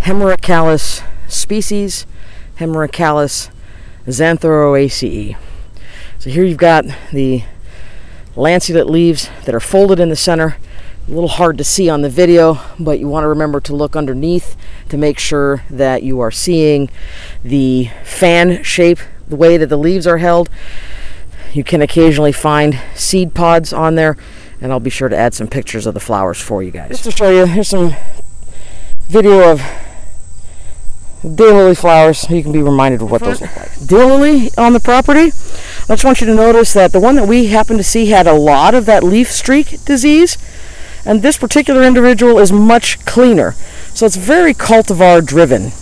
Hemerocallis species, Hemerocallis xanthorrhoeaceae. So here you've got the lanceolate leaves that are folded in the center. A little hard to see on the video, but you want to remember to look underneath to make sure that you are seeing the fan shape, the way that the leaves are held. You can occasionally find seed pods on there, and I'll be sure to add some pictures of the flowers for you guys. Just to show you, here's some video of daylily flowers so you can be reminded of what those look like. Daylily on the property, I just want you to notice that the one that we happen to see had a lot of that leaf streak disease, and this particular individual is much cleaner. So it's very cultivar driven.